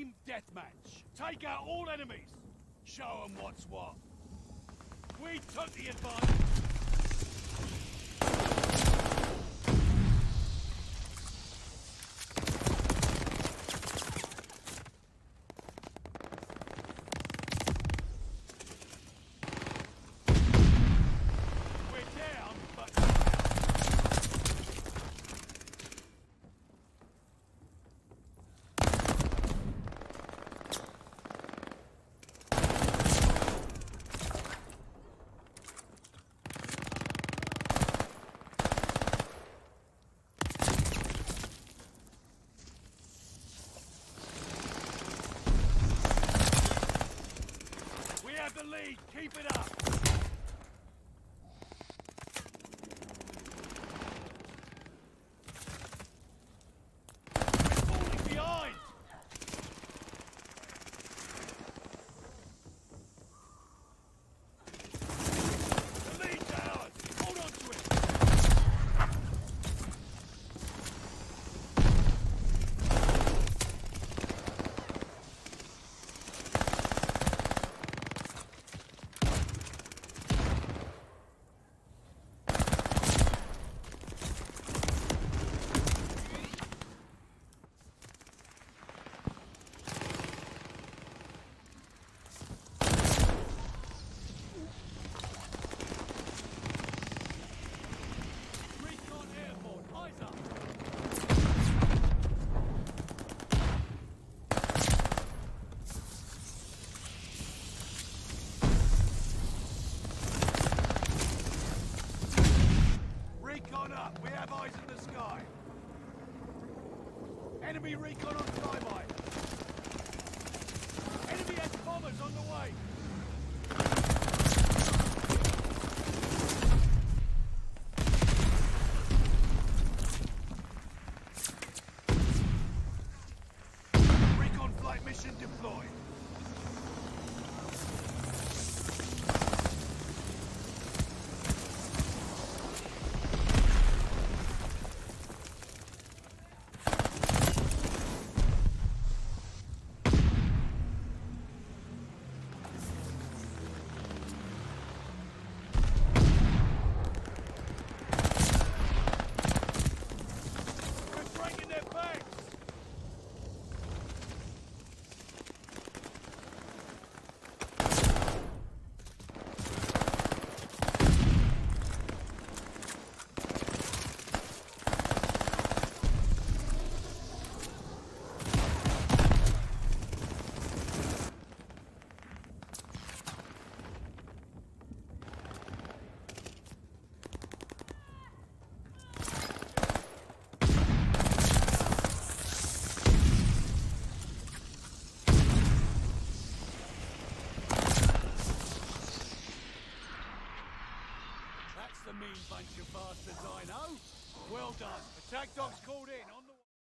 Team deathmatch. Take out all enemies. Show them what's what. We took the advantage. The lead. Keep it up. We're falling behind. The lead's ours. Hold on to it. Recon airborne. Eyes up. Recon up. We have eyes in the sky. Enemy recon on flyby. Enemy has bombers on the way. Recon flight mission deployed. That's the mean bunch of bastards I know. Well done. Attack dogs called in.